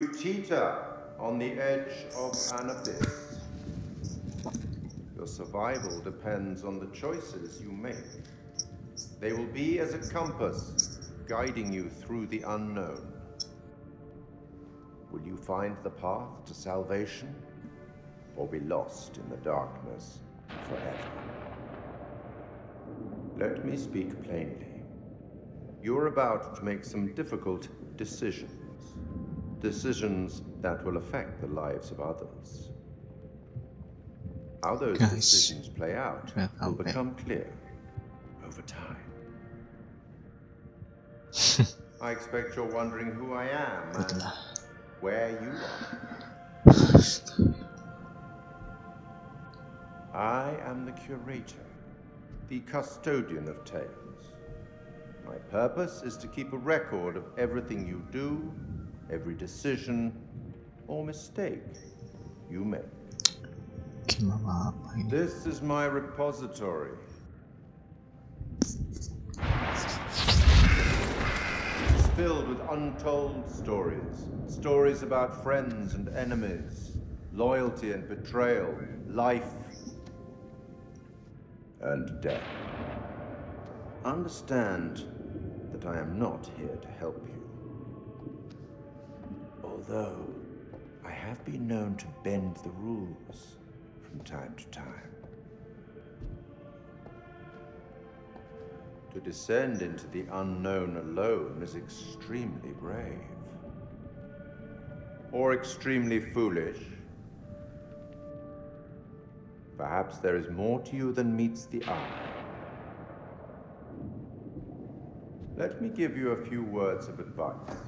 You teeter on the edge of an abyss. Your survival depends on the choices you make. They will be as a compass, guiding you through the unknown. Will you find the path to salvation, or be lost in the darkness forever? Let me speak plainly. You're about to make some difficult decisions. Decisions that will affect the lives of others. How those Guys, decisions play out wrap will become clear over time. I expect you're wondering who I am and where you are. I am the curator, the custodian of tales. My purpose is to keep a record of everything you do, every decision or mistake you make. Gimana apa ini? This is my repository. It's filled with untold stories. Stories about friends and enemies, loyalty and betrayal, life and death. Understand that I am not here to help you. Although I have been known to bend the rules from time to time. To descend into the unknown alone is extremely brave. Or extremely foolish. Perhaps there is more to you than meets the eye. Let me give you a few words of advice.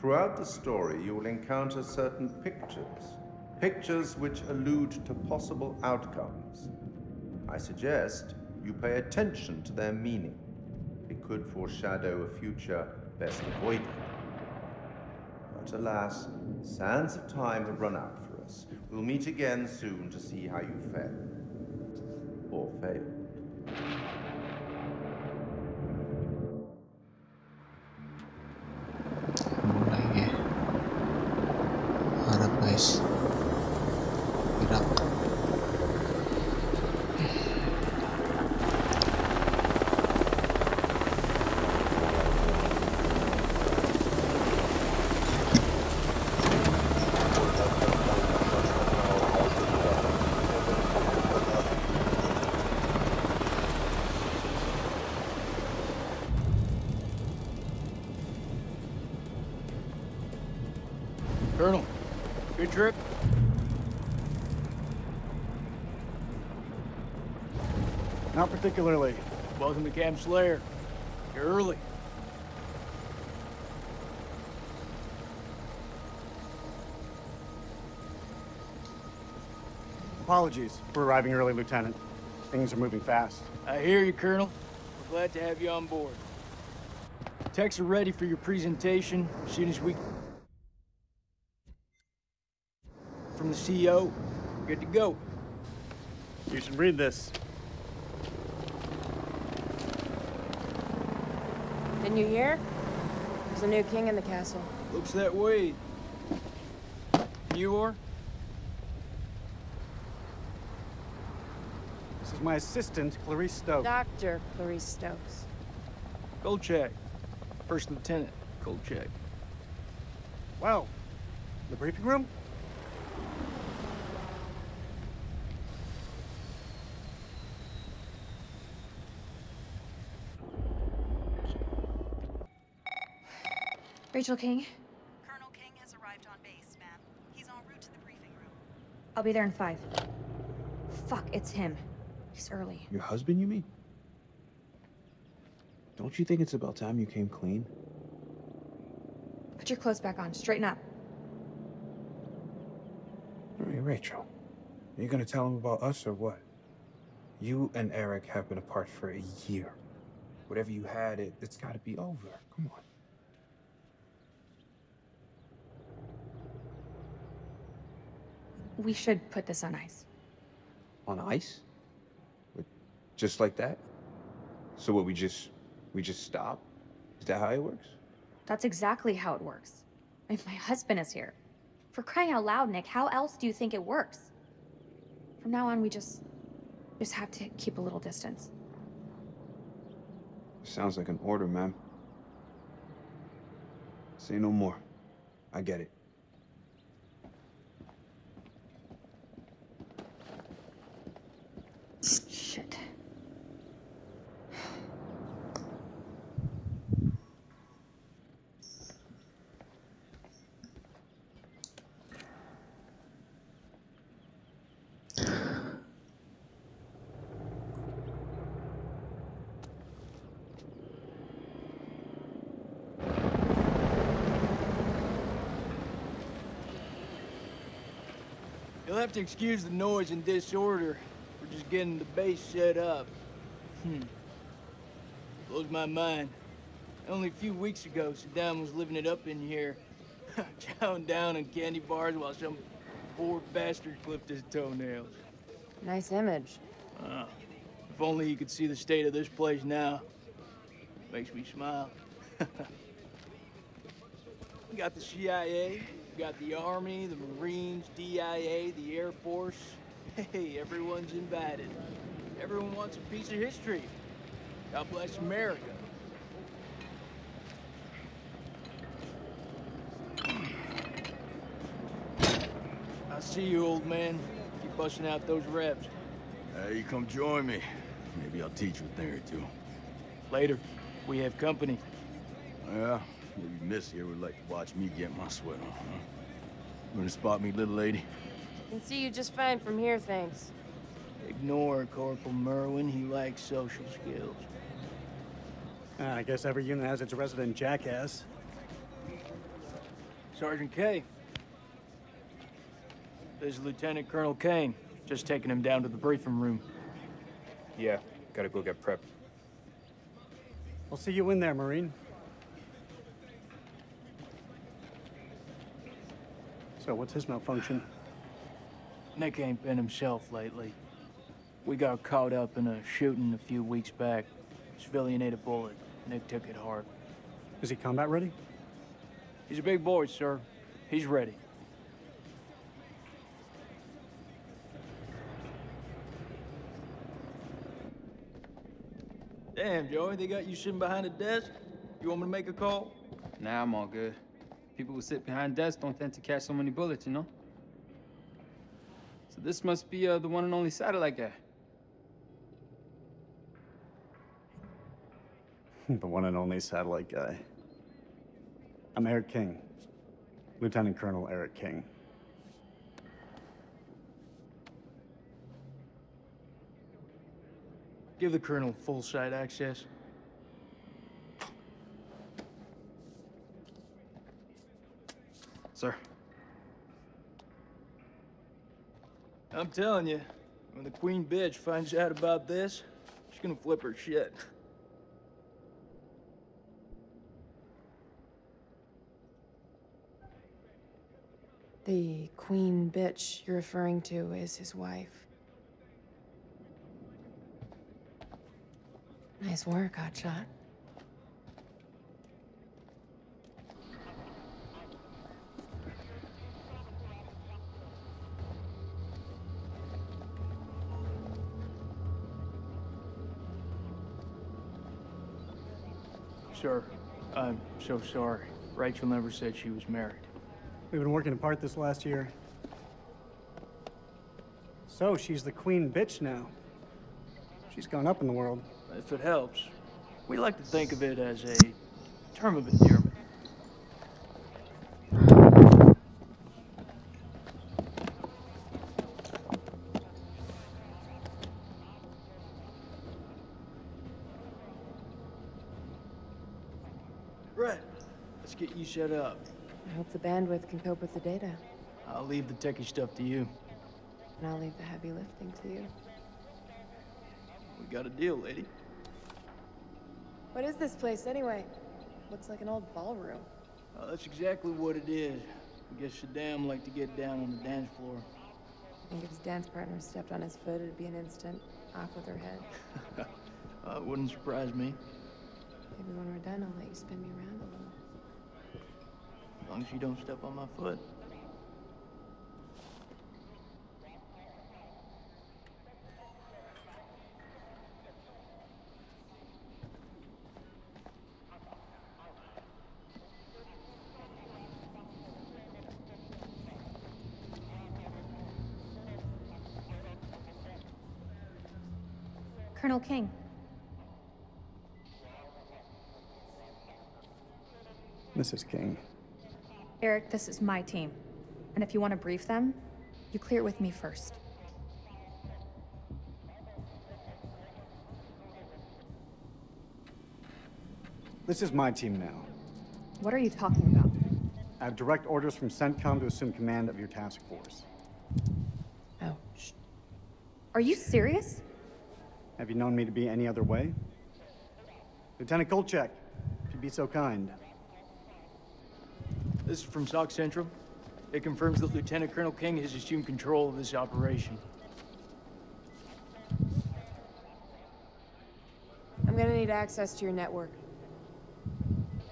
Throughout the story, you will encounter certain pictures, pictures which allude to possible outcomes. I suggest you pay attention to their meaning. It could foreshadow a future best avoided. But alas, sands of time have run out for us. We'll meet again soon to see how you fare. Or failed. Colonel, good trip? Not particularly. Welcome to Camp Slayer. You're early. Apologies for arriving early, Lieutenant. Things are moving fast. I hear you, Colonel. We're glad to have you on board. Techs are ready for your presentation as soon as we... From the CEO. good to go. You should read this. Didn't you hear? There's a new king in the castle. Looks that way. You are? This is my assistant, Clarice Stokes. Dr. Clarice Stokes. Kolchak. First Lieutenant Kolchak. Wow. The briefing room? Rachel King, Colonel King has arrived on base, ma'am. He's en route to the briefing room. I'll be there in five. Fuck, it's him. He's early. Your husband, you mean? Don't you think it's about time you came clean? Put your clothes back on. Straighten up. Hey, Rachel, are you gonna tell him about us or what? You and Eric have been apart for a year. Whatever you had, it, it's gotta be over. Come on. We should put this on ice. On ice? Just like that? So what, we just, we just stop? Is that how it works? That's exactly how it works. And my husband is here. For crying out loud, Nick, how else do you think it works? From now on, we just. just have to keep a little distance. Sounds like an order, ma'am. Say no more. I get it. Shit. You'll have to excuse the noise and disorder. We're just getting the base set up. Hmm. Blows my mind. Only a few weeks ago, Saddam was living it up in here. Chowing down on candy bars while some poor bastard clipped his toenails. Nice image. Ah, if only you could see the state of this place now. Makes me smile. we got the CIA, got the Army, the Marines, DIA, the Air Force. Hey, everyone's invited. Everyone wants a piece of history. God bless America. I see you, old man. Keep busting out those reps. Hey, you come join me. Maybe I'll teach you a thing or two. Later, we have company. Yeah, maybe Miss here would like to watch me get my sweat on, huh? You wanna spot me, little lady? I Can see you just fine from here, thanks. Ignore Corporal Merwin. He lacks social skills. Uh, I guess every unit has its resident jackass. Sergeant Kay. This is Lieutenant Colonel Kane. Just taking him down to the briefing room. Yeah, gotta go get prepped. I'll see you in there, Marine. So, what's his malfunction? Nick ain't been himself lately. We got caught up in a shooting a few weeks back. Civilian ate a bullet. Nick took it hard. Is he combat ready? He's a big boy, sir. He's ready. Damn, Joey, they got you sitting behind a desk? You want me to make a call? Nah, I'm all good. People who sit behind desks don't tend to catch so many bullets, you know? So this must be uh, the one and only satellite guy. the one and only satellite guy. I'm Eric King. Lieutenant Colonel Eric King. Give the colonel full site access. Sir. I'm telling you, when the queen bitch finds out about this, she's gonna flip her shit. The queen bitch you're referring to is his wife. Nice work, Hotshot. Sir, I'm uh, so sorry. Rachel never said she was married. We've been working apart this last year. So, she's the queen bitch now. She's gone up in the world. If it helps, we like to think of it as a term of endearment. Let's get you set up. I hope the bandwidth can cope with the data. I'll leave the techie stuff to you. And I'll leave the heavy lifting to you. We got a deal, lady. What is this place, anyway? Looks like an old ballroom. Uh, that's exactly what it is. I guess Saddam liked to get down on the dance floor. I think if his dance partner stepped on his foot, it'd be an instant off with her head. uh, it wouldn't surprise me. Maybe when we're done, I'll let you spin me around a little. As long as you don't step on my foot. Colonel King, Mrs. King. Eric, this is my team. And if you want to brief them, you clear it with me first. This is my team now. What are you talking about? I have direct orders from CENTCOM to assume command of your task force. Ouch. Are you serious? Have you known me to be any other way? Lieutenant Kolchak, if you'd be so kind. This is from SOC Central. It confirms that Lieutenant Colonel King has assumed control of this operation. I'm gonna need access to your network.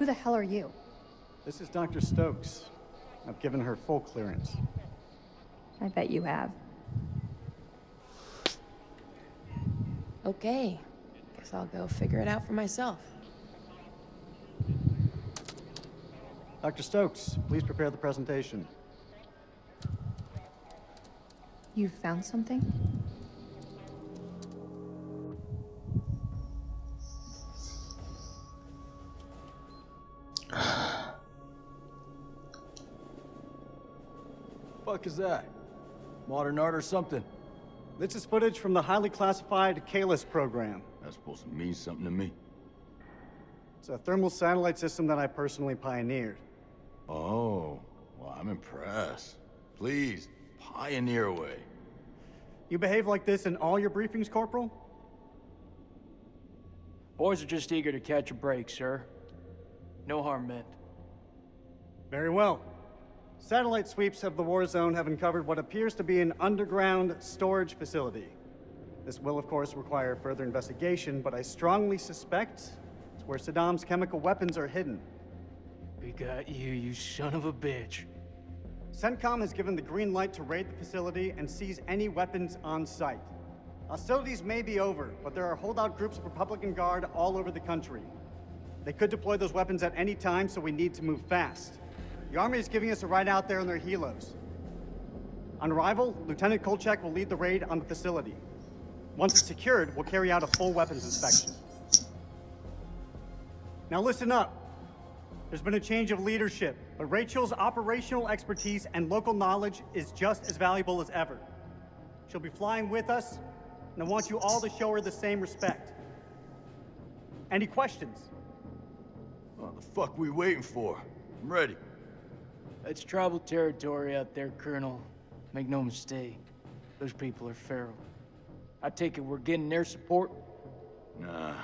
Who the hell are you? This is Dr. Stokes. I've given her full clearance. I bet you have. Okay. Guess I'll go figure it out for myself. Dr. Stokes, please prepare the presentation. You found something? Fuck is that? Modern art or something? This is footage from the highly classified Kalis program. That's supposed to mean something to me. It's a thermal satellite system that I personally pioneered. Oh, well, I'm impressed. Please, pioneer away. You behave like this in all your briefings, Corporal? Boys are just eager to catch a break, sir. No harm meant. Very well. Satellite sweeps of the war zone have uncovered what appears to be an underground storage facility. This will, of course, require further investigation, but I strongly suspect it's where Saddam's chemical weapons are hidden. We got you, you son of a bitch. CENTCOM has given the green light to raid the facility and seize any weapons on site. Hostilities may be over, but there are holdout groups of Republican Guard all over the country. They could deploy those weapons at any time, so we need to move fast. The Army is giving us a ride out there in their helos. On arrival, Lieutenant Kolchak will lead the raid on the facility. Once it's secured, we'll carry out a full weapons inspection. Now listen up. There's been a change of leadership, but Rachel's operational expertise and local knowledge is just as valuable as ever. She'll be flying with us, and I want you all to show her the same respect. Any questions? What the fuck we waiting for? I'm ready. That's tribal territory out there, Colonel. Make no mistake. Those people are feral. I take it we're getting their support? Nah.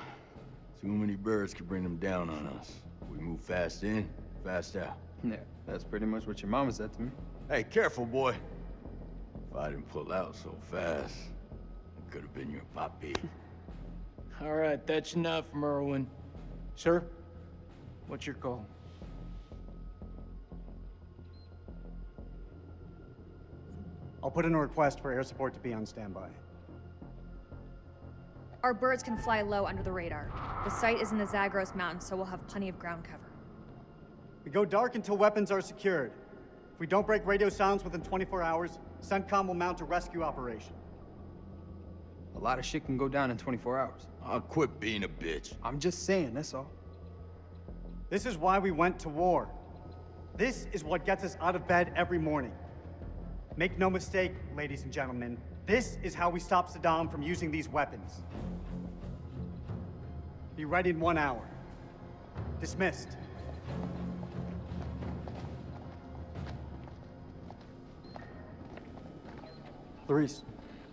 Too many birds could bring them down on us. We move fast in, fast out. Yeah, that's pretty much what your mama said to me. Hey, careful, boy. If I didn't pull out so fast, it could have been your papi. All right, that's enough, Merwin. Sir, what's your call? I'll put in a request for air support to be on standby. Our birds can fly low under the radar. The site is in the Zagros Mountains, so we'll have plenty of ground cover. We go dark until weapons are secured. If we don't break radio silence within 24 hours, CENTCOM will mount a rescue operation. A lot of shit can go down in 24 hours. I'll quit being a bitch. I'm just saying, that's all. This is why we went to war. This is what gets us out of bed every morning. Make no mistake, ladies and gentlemen, this is how we stop Saddam from using these weapons. Be ready in one hour. Dismissed. Clarice,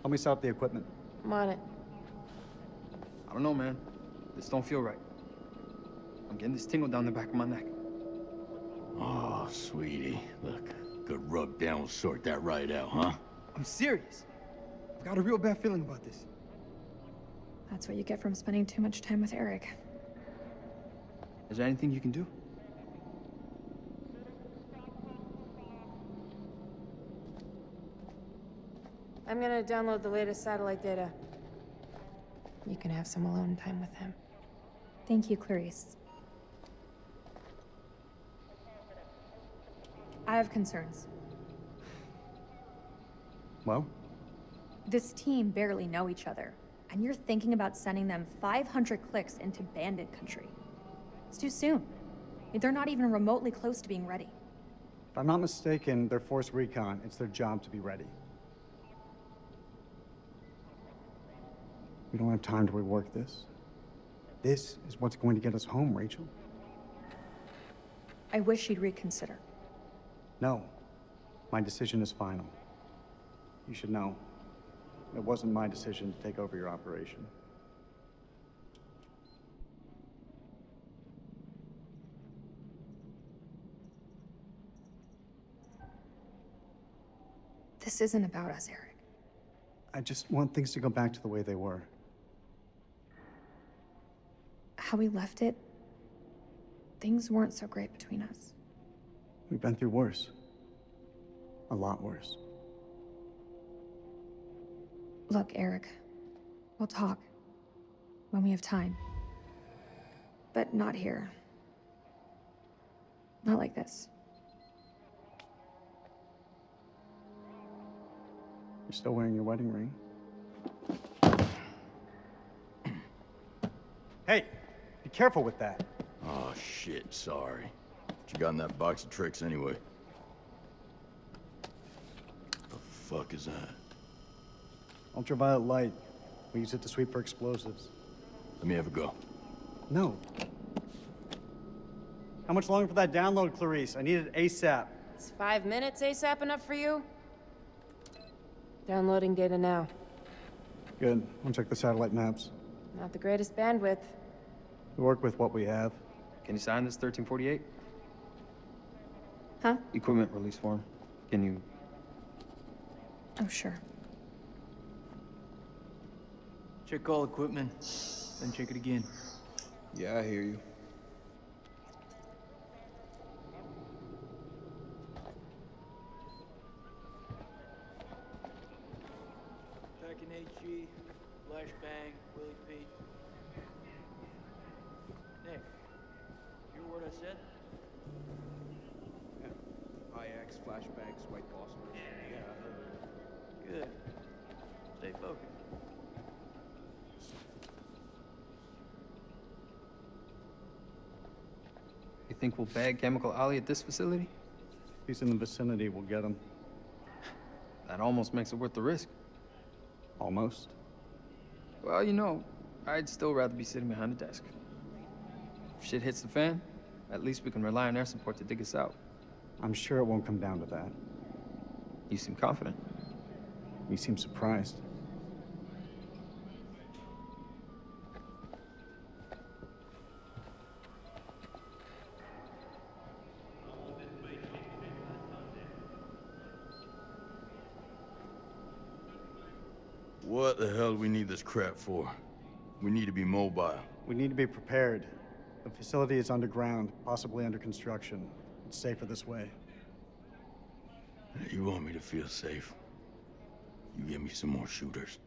help me set up the equipment. I'm on it. I don't know, man. This don't feel right. I'm getting this tingle down the back of my neck. Oh, sweetie. Look, good rub down will sort that right out, huh? I'm serious. I've got a real bad feeling about this. That's what you get from spending too much time with Eric. Is there anything you can do? I'm gonna download the latest satellite data. You can have some alone time with him. Thank you, Clarice. I have concerns. Well? This team barely know each other and you're thinking about sending them 500 clicks into bandit country. It's too soon. They're not even remotely close to being ready. if I'm not mistaken, they're Force Recon. It's their job to be ready. We don't have time to rework this. This is what's going to get us home, Rachel. I wish you'd reconsider. No. My decision is final. You should know. It wasn't my decision to take over your operation. This isn't about us, Eric. I just want things to go back to the way they were. How we left it, things weren't so great between us. We've been through worse. A lot worse. Look, Eric, we'll talk when we have time. But not here. Not like this. You're still wearing your wedding ring. Hey, be careful with that. Oh, shit, sorry. What you got in that box of tricks anyway? The fuck is that? Ultraviolet light. We use it to sweep for explosives. Let me have a go. No. How much longer for that download, Clarice? I need it ASAP. Is five minutes ASAP enough for you? Downloading data now. Good. I'll check the satellite maps. Not the greatest bandwidth. We work with what we have. Can you sign this 1348? Huh? Equipment release form. Can you... Oh, sure. Check all equipment, then check it again. Yeah, I hear you. Packing HG, flashbang, Willie Pete. Nick, you hear what I said? IX, flashbangs, white boss. Yeah, I heard. Good. Stay focused. You think we'll bag Chemical Ali at this facility? If he's in the vicinity, we'll get him. That almost makes it worth the risk. Almost. Well, you know, I'd still rather be sitting behind a desk. If shit hits the fan, at least we can rely on air support to dig us out. I'm sure it won't come down to that. You seem confident. You seem surprised. What the hell do we need this crap for? We need to be mobile. We need to be prepared. The facility is underground, possibly under construction. It's safer this way. You want me to feel safe? You give me some more shooters.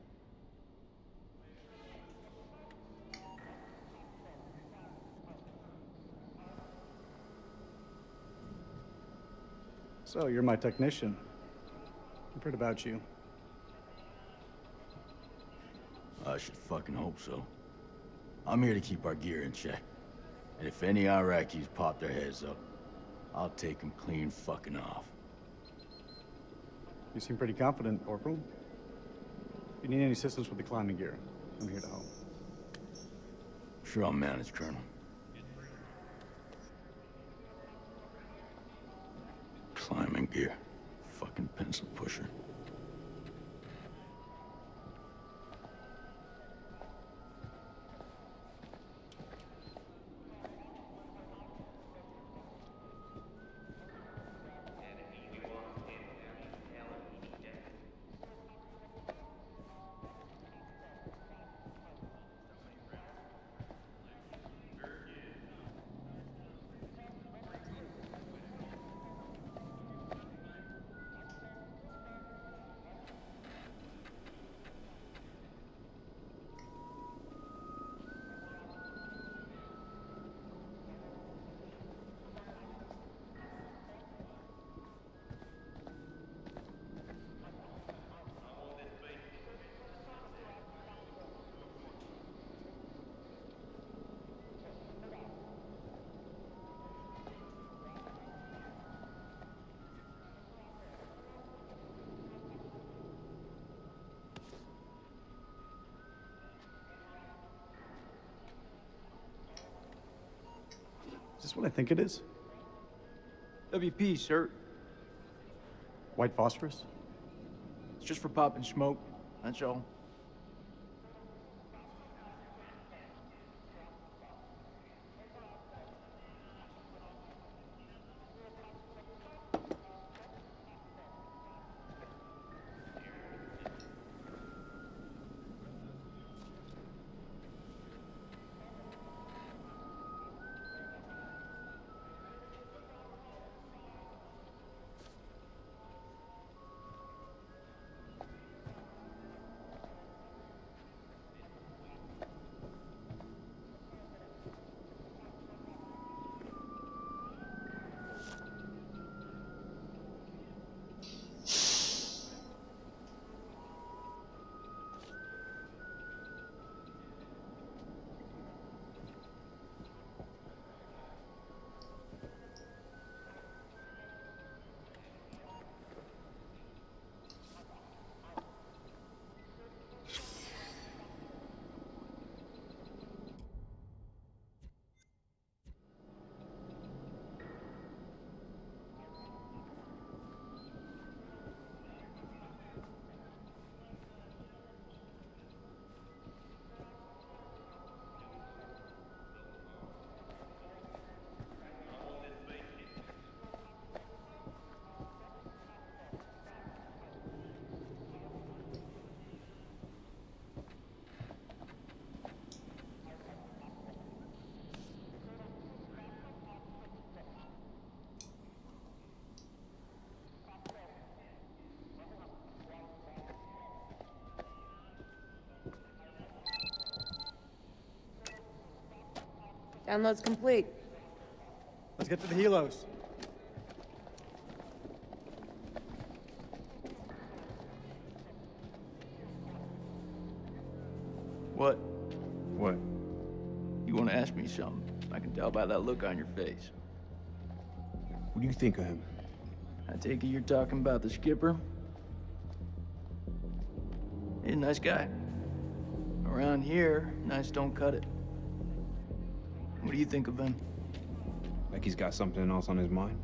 So, you're my technician. I've heard about you. I should fucking hope so. I'm here to keep our gear in check. And if any Iraqis pop their heads up, I'll take them clean fucking off. You seem pretty confident, Corporal. If you need any assistance with the climbing gear, I'm here to help. Sure I'll manage, Colonel. Climbing gear. Fucking pencil pusher. What I think it is. WP, sir. White phosphorus? It's just for popping smoke. That's all. Download's complete. Let's get to the helos. What? What? You want to ask me something? I can tell by that look on your face. What do you think of him? I take it you're talking about the skipper? He's a nice guy. Around here, nice don't cut it. What do you think of him? Like he's got something else on his mind?